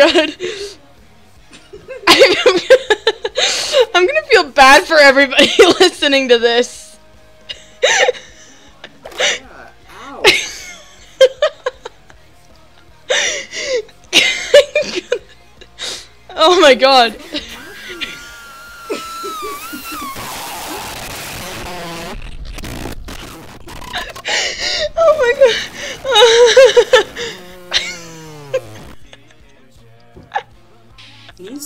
god. I'm gonna, feel bad for everybody listening to this. Yeah, ow. oh my god. oh my god.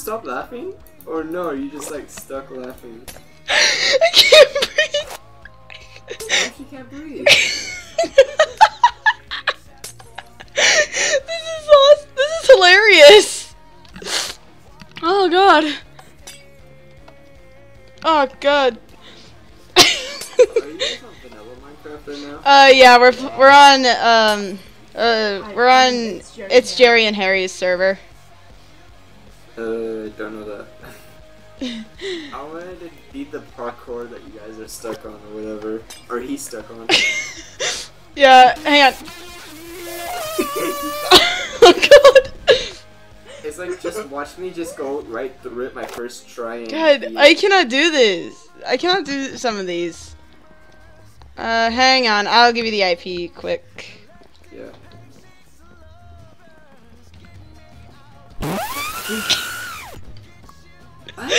Stop laughing? Or no, are you just like stuck laughing? I can't breathe. What if you can't breathe? this is awesome. This is hilarious. Oh god. Oh god. Are you guys on vanilla Minecraft right now? uh yeah, we're we're on um uh we're on it's Jerry and Harry's server. Uh, don't know that. I wanted to beat the parkour that you guys are stuck on or whatever. Or he's stuck on. Yeah, hang on. oh god. It's like just watch me just go right through it my first try and God, I cannot do this. I cannot do some of these. Uh, hang on. I'll give you the IP quick. Yeah. God.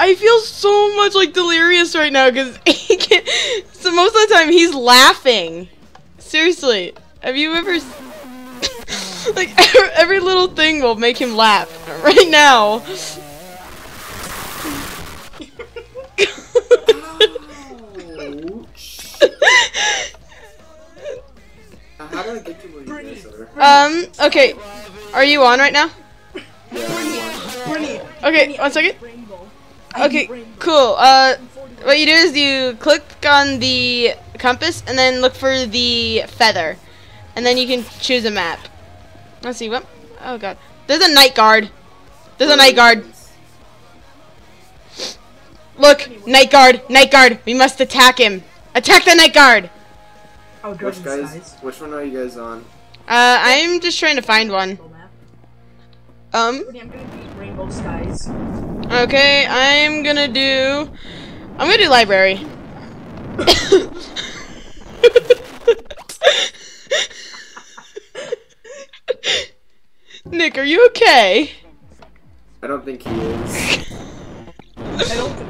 I feel so much like delirious right now because. So most of the time he's laughing. Seriously, have you ever? like every, every little thing will make him laugh. Right now. Ouch. How do I get to where you guys are? um. Okay. Are you on right now? Yeah, Okay. One second. Okay. Cool. Uh. What you do is you click on the compass and then look for the feather, and then you can choose a map. Let's see what. Oh god. There's a night guard. There's a night guard. Look, night guard, night guard. We must attack him. Attack the night guard. Oh, Which guys? size. Which one are you guys on? Uh, I'm just trying to find one. Um. Jordan, I'm gonna beat Rainbow Skies. Okay, I'm gonna do. I'm gonna do library. Nick, are you okay? I don't think he is. I don't think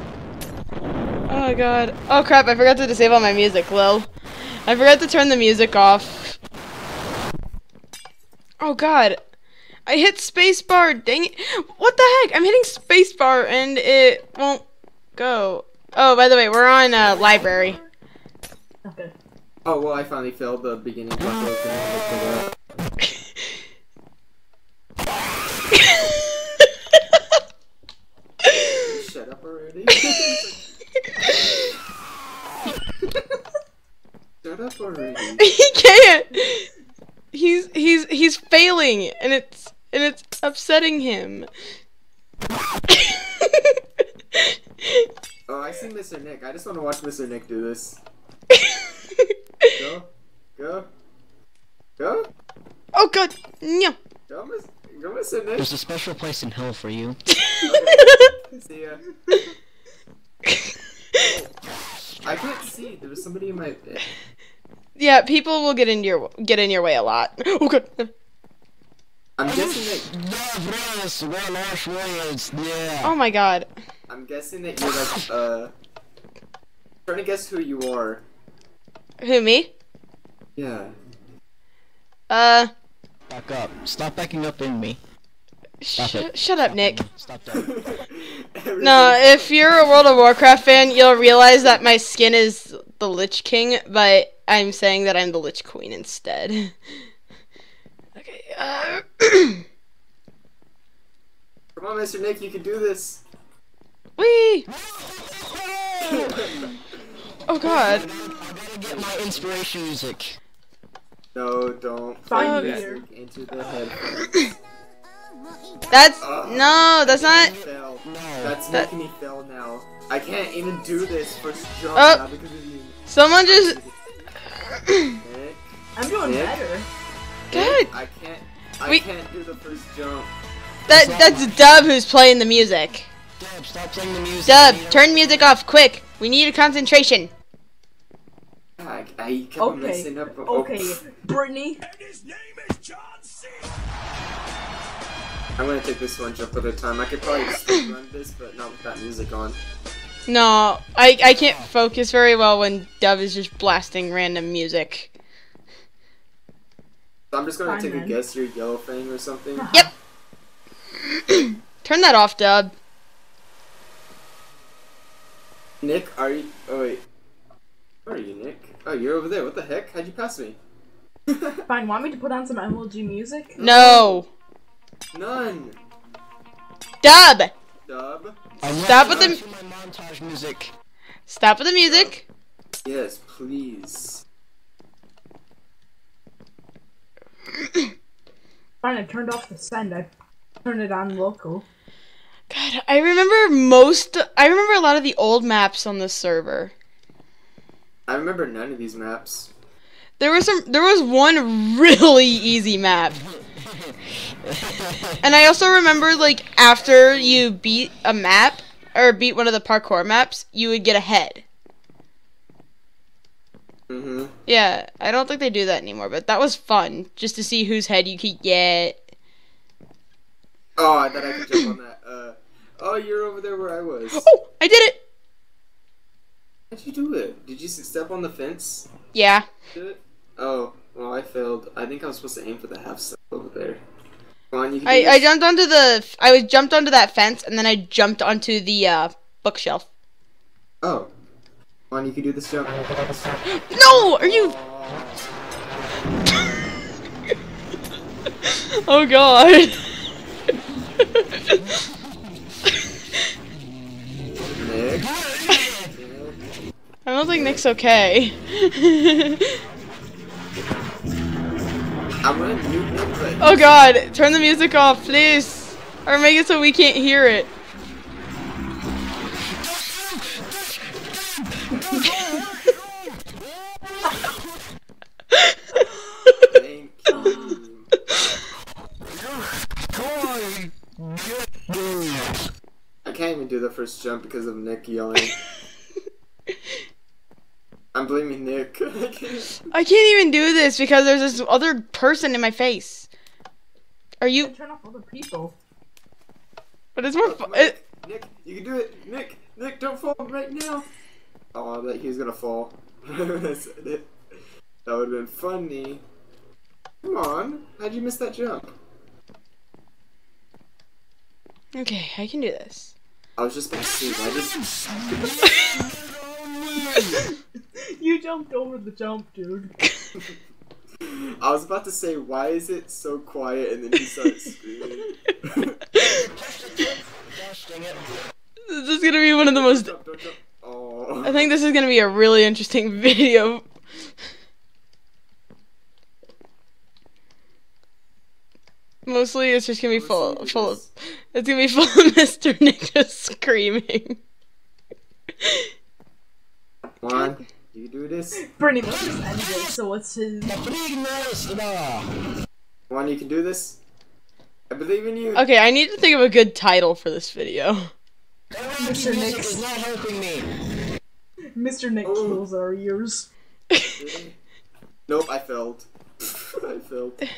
Oh god. Oh crap, I forgot to disable my music, lol. I forgot to turn the music off. Oh god. I hit spacebar, dang it. What the heck? I'm hitting spacebar and it won't go. Oh, by the way, we're on uh, library. Okay. Oh well, I finally failed the beginning part. so I was gonna look for that. Shut up already. Shut up already. he can't. He's he's he's failing, and it's and it's upsetting him. Oh, I see Mr. Nick. I just want to watch Mr. Nick do this. Go, go, go, oh god, no. go, Miss, go, Mr. Nick. There's a special place in hell for you. See ya. I can't see. There was somebody in my. yeah, people will get in your get in your way a lot. Oh god. I'm guessing that. Yes, one harsh words, yeah. Oh my god. I'm guessing that you're like uh. Trying to guess who you are. Who me? Yeah. Uh, Back up. Stop backing up in me. Stop sh- it. shut up, Nick. Stop that. No, if you're a World of Warcraft fan, you'll realize that my skin is the Lich King, but I'm saying that I'm the Lich Queen instead. okay. Uh, Come on, Mr. Nick, you can do this. wee. Oh God. I better get my inspiration music. No, don't. Find Put here. music into the headphones. That's Ugh, no, that's not. Fail. That's that... making me fail now. I can't even do this first jump oh. now because of you. Someone just. I'm doing Nick? better. Good. I can't. I we... can't do the first jump. That that's Dub who's playing the music. Dub, stop playing the music. Dub, turn music off quick. We need a concentration. I, I kept okay. messing up. Okay, oh. Brittany. And his name is John C. I'm gonna take this one jump at a time. I could probably speed run this, but not with that music on. No, I I can't focus very well when Dub is just blasting random music. I'm just gonna Fine, take a guess. You're yellow thing or something. Uh-huh. Yep. Turn that off, Dub. Nick, are you? Oh wait. Where are you, Nick? Oh, you're over there. What the heck? How'd you pass me? Fine, want me to put on some MLG music? No. None. Dub, Dub. Stop with the- montage music. stop with the music. Yes, please. Fine, I turned off the send. I turned it on local. God, I remember most. I remember a lot of the old maps on this server. I remember none of these maps. There was some. There was one really easy map, and I also remember like after you beat a map or beat one of the parkour maps, you would get a head. Mm-hmm. Yeah, I don't think they do that anymore, but that was fun just to see whose head you could get. Oh, I thought I could jump on that. Uh, oh, you're over there where I was. Oh, I did it. How'd you do it? Did you step on the fence? Yeah. Did it? Oh, well, I failed. I think I was supposed to aim for the half step over there. Come on, you I, I jumped onto the I was jumped onto that fence and then I jumped onto the uh, bookshelf. Oh. Come on, you can do this jump. No, are you? oh god. Nick. I don't think Nick's okay. oh god, turn the music off, please, or make it so we can't hear it. thank you. I can't even do the first jump because of Nick yelling. I'm Nick. I can't. I can't even do this because there's this other person in my face. Are I you? turn off other people. But it's more. Fu- it, Nick, Nick, you can do it. Nick, Nick, don't fall right now. Oh, I bet he was gonna fall. when I said it. That would have been funny. Come on, how'd you miss that jump? okay, I can do this. I was just about to say, why just You jumped over the jump, dude. I was about to say, why is it so quiet? And then he starts screaming. Gosh dang it. This is gonna be one of the most. Jump, don't jump. Oh. I think this is gonna be a really interesting video. Mostly, it's just gonna be full, Mostly full of. It's gonna be full of Mr. Nick just screaming. Come on, you can do this. Brittany, let's just end it. So what's his? Come on, you can do this. I believe in you. Okay, I need to think of a good title for this video. Mr. Music Nick's is not helping me. Mr. Nick Oh. kills our ears. Nope, I failed. I failed. Try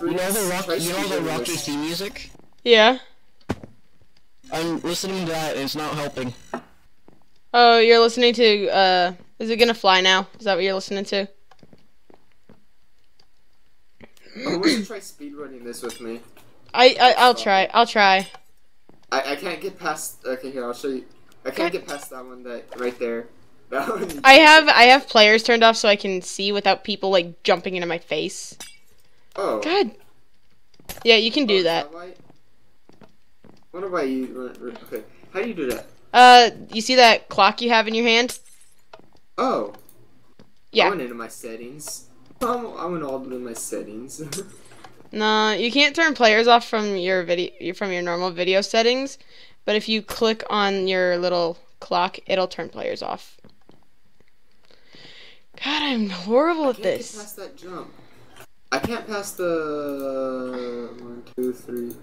You know the rock, you know the speedrunning Rocky theme music? Yeah. I'm listening to that and it's not helping. Oh, you're listening to. uh... Is it gonna fly now? Is that what you're listening to? Oh, who wants to try speedrunning this with me? I, I I'll try. I'll try. I, I can't get past. Okay, here I'll show you. I can't get past that one. That right there. I have I have players turned off so I can see without people like jumping into my face. Oh. God. Yeah, you can Oh, do is that. why- What about you? Okay, how do you do that? Uh, you see that clock you have in your hand? Oh. Yeah. I went into my settings. I'm, I went all in my settings. No, you can't turn players off from your video from your normal video settings, but if you click on your little clock, it'll turn players off. God, I'm horrible at this. I Can't this. that jump. I can't pass the one, two, three,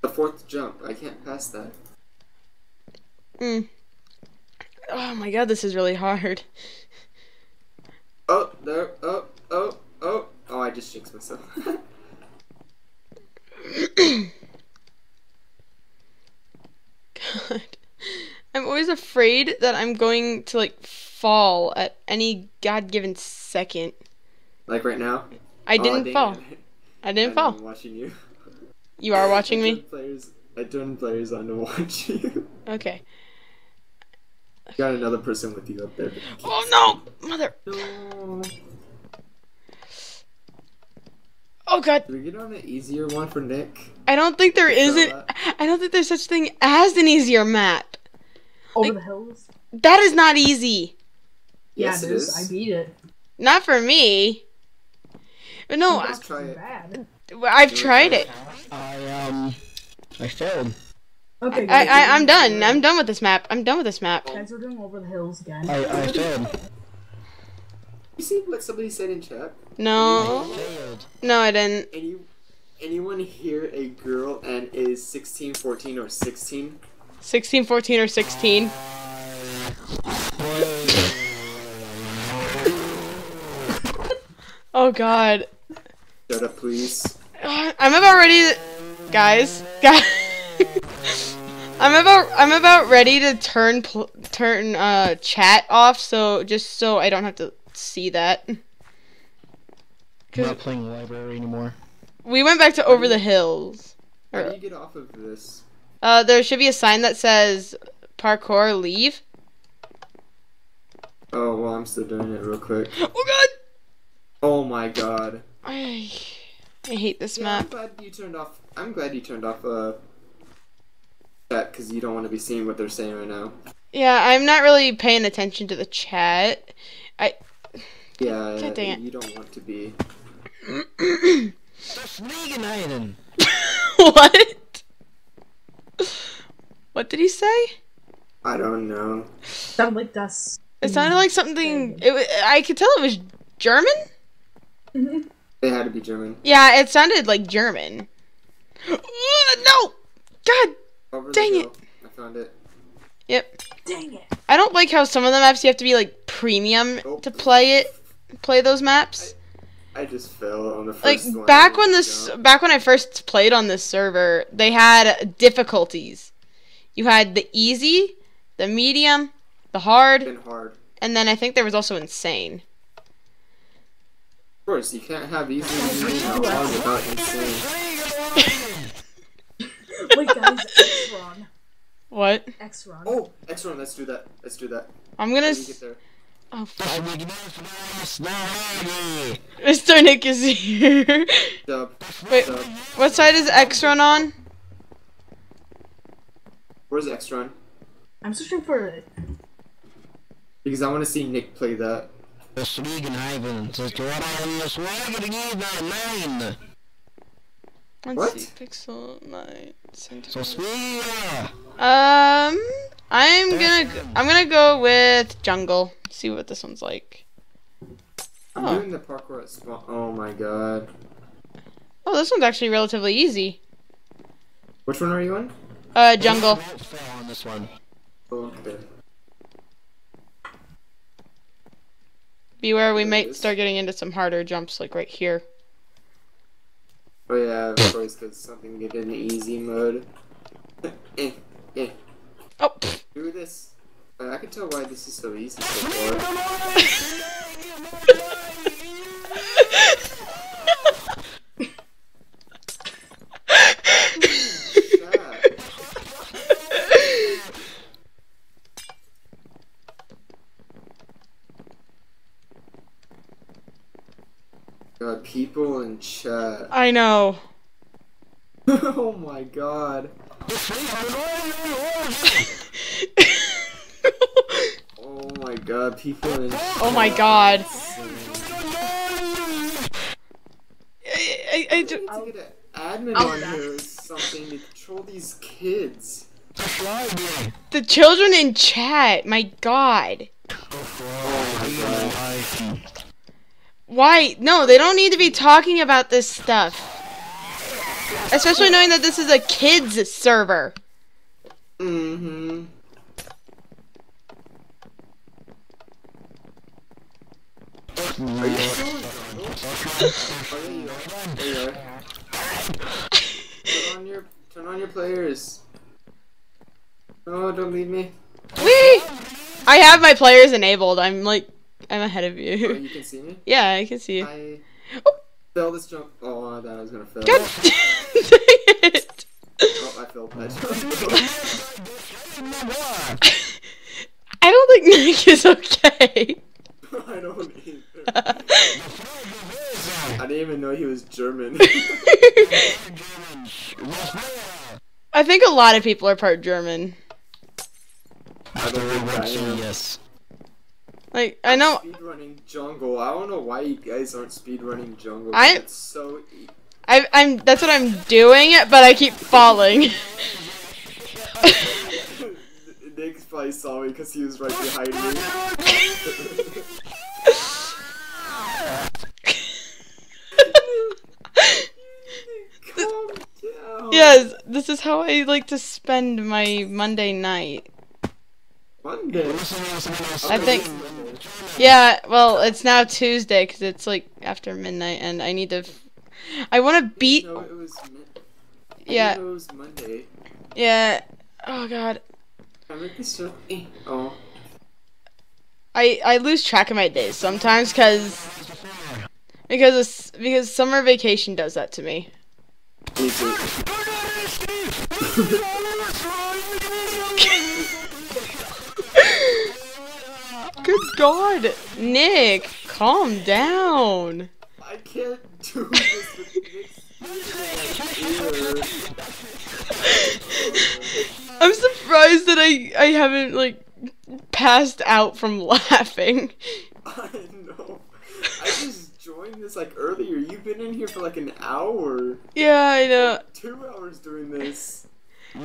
the fourth jump. I can't pass that. Mm. Oh my god, this is really hard. Oh, there. Oh, oh, oh. Oh, I just jinxed myself. God. I'm always afraid that I'm going to like fall at any god given second. like right now. I Oh, didn't dang fall. it. I didn't I'm fall. watching you. You are watching I me? Players, I turned players on to watch you. Okay. Got another person with you up there. Oh no! Mother. No. Oh god. Did we get on an easier one for Nick? I don't think there is isn't. I don't think there's such thing as an easier map. Over Like- the hills. That is not easy. Yeah, Yes, it it is. is. I beat it. Not for me. But no, Let's try it. Bad. I, I've tried it. I um, I failed. Okay, I, guys, I, I'm done. I'm done with this map. I'm done with this map. Guys, we're doing over the hills again. I I failed. You see what somebody said in chat? No, Failed. no, I didn't. Any, anyone here a girl and is 16, 14, or 16? 16, 14, or 16. Oh god. Shut up, please. Uh, I'm about ready to, guys, guys. I'm about I'm about ready to turn pl- turn uh chat off so just so I don't have to see that. I'm 'Cause not playing library anymore. we went back to over the hills. How do you get off of this? uh, there should be a sign that says parkour leave. Oh, well, I'm still doing it real quick. Oh god. Oh my god. I I hate this Yeah, I'm map. glad you turned off. I'm glad you turned off uh chat because you don't want to be seeing what they're saying right now. Yeah, I'm not really paying attention to the chat. I Yeah, God dang it. you don't want to be. Sneaking what? What did he say? I don't know. Sounded like that's. It sounded like something. It, I could tell it was German. Mm-hmm. It had to be German. Yeah, it sounded like German. No, God. Over Dang the it. hill. I found it. Yep. Dang it. I don't like how some of the maps you have to be like premium Nope. to play it, play those maps. I just fell on the Like first one. back when this, jumped. back when I first played on this server, they had difficulties. You had the easy, the medium, the hard, been hard. and then I think there was also insane. Of course, you can't have easy medium or hard without insane. Wait, guys, X-Ron. What? X-Ron. Oh, X1, let's do that. Let's do that. I'm gonna. do you get s- there? Oh, fuck. Mr. Nick is here. Dub. Wait, Dub. what side is X run on? Where's X-Run? I'm searching for. It. Because I want to see Nick play that. Sneaking Ivan. Says what I am swagging in nine. Let's What? see, pixel nine So centimeters. sweet. Um, I'm gonna go, I'm gonna go with jungle. See what this one's like. I'm Oh. doing the parkour at spawn. Oh my god. Oh, this one's actually relatively easy. Which one are you on? Uh, jungle. Won't fail on this one. Oh, okay. Beware, we might start getting into some harder jumps, like right here. Oh yeah, of course, because something get in easy mode. eh, eh. Oh, pfft. Do this. Uh, I can tell why this is so easy so far. God, people in chat. I know. oh my god. Oh my god, people in oh my god. I, I, I I ju- need to get an admin I'll on here or something to control these kids. the children in chat. My god. Oh my god. Why? No, they don't need to be talking about this stuff. Especially knowing that this is a kids server. Mm-hmm. Are you still in jungle? There you are. There you are. Turn on your turn on your players. Oh, don't leave me. Whee! I have my players enabled. I'm like, I'm ahead of Oh, you. you can see me? yeah, I can see you. I Oh. failed this jump. Oh, I thought I was gonna fail. God dang it. Oh, I failed that jump. I don't think Nick is okay. I don't either. I didn't even know he was German. I think a lot of people are part German. I don't think I am. Yes. Like, I know. Speedrunning jungle. I don't know why you guys aren't speedrunning jungle. I- It's so. I, I'm. That's what I'm doing, but I keep falling. Nick probably saw me because he was right behind me. Yes, this is how I like to spend my Monday night. Monday. I think- Yeah, well, it's now Tuesday because it's like after midnight, and I need to. F- I want to beat. No, it was. Min- Yeah, It was Monday. yeah. Oh God, I make this so. Eh. Oh. I I lose track of my days sometimes because because it's, because summer vacation does that to me. Me God, Nick, calm down. I can't do this with Nick's. I'm surprised that I I haven't like passed out from laughing. I know. I just joined this like earlier. You've been in here for like an hour. Yeah, I know. Two hours doing this.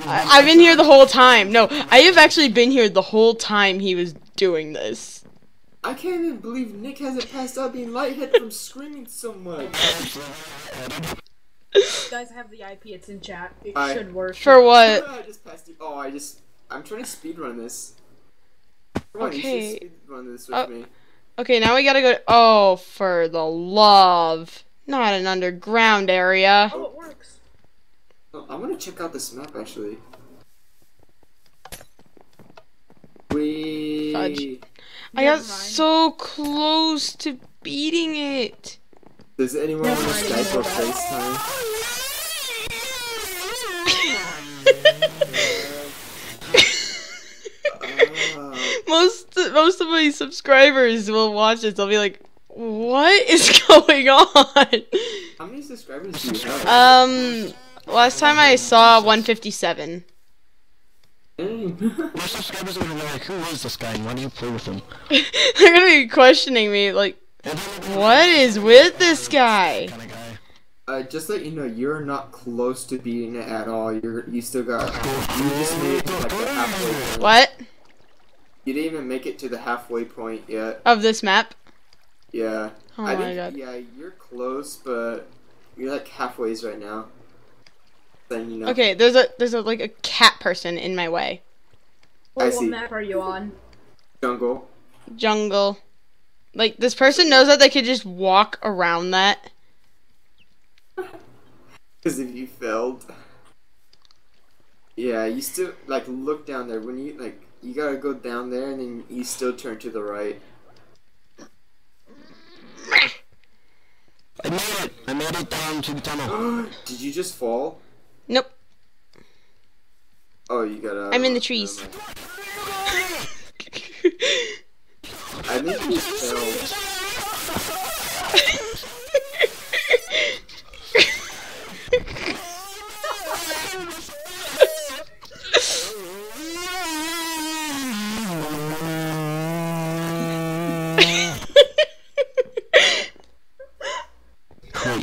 I've been here the whole time. No, I have actually been here the whole time he was doing this. I can't even believe Nick hasn't passed out being lightheaded from screaming so much. You guys have the IP, it's in chat. It I- should work. For what? I just passed you. Oh, I just. I'm trying to speedrun this. Come on, Okay. you should speedrun this with Uh, me. Okay, now we gotta go. Oh, for the love. Not an underground area. Oh, it works. Oh, I want to check out this map actually. We. Fudge. I got mind. so close to beating it. Does anyone want to Never mind, Skype or FaceTime? Most most of my subscribers will watch this. They'll be like, "What is going on?" how many subscribers do you have? Um, last time I saw 157. Dang. My subscribers are gonna be like, who is this guy and why do you play with him? They're gonna be questioning me, like, "What is with this guy?" Kind of guy. Uh, just let you know, you're not close to beating it at all. You're you still got you just made it to like the halfway point. What You didn't even make it to the halfway point yet. of this map? Yeah. Oh I my god. Yeah, you're close, but you're like halfways right now. Then you know. Okay, there's a there's a like a cat person in my way. Well, I what see. map are you on? Jungle. Jungle. Like this person knows that they could just walk around that. Because if you failed. Yeah, you still like look down there when you like you gotta go down there and then you still turn to the right. I made it! I made it down to the tunnel. Did you just fall? Oh, you gotta. I'm in the trees. I think you failed.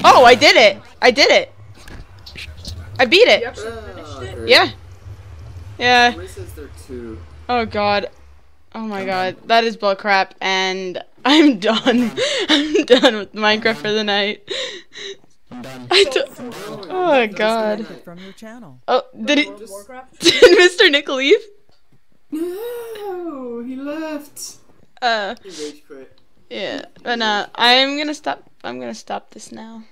oh, I did it! I did it! I beat it! Ah. Yeah. Yeah. Somebody says there are two. Oh god. Oh my god. That is bullcrap and I'm done. I'm done with Minecraft for the night. I'm done. I don't. Oh, god. From your channel. Oh, did it? World of Warcraft. Did Mr. Nick leave? No, he left. Uh, He rage quit. yeah. But uh, I'm gonna stop. I'm gonna stop this now.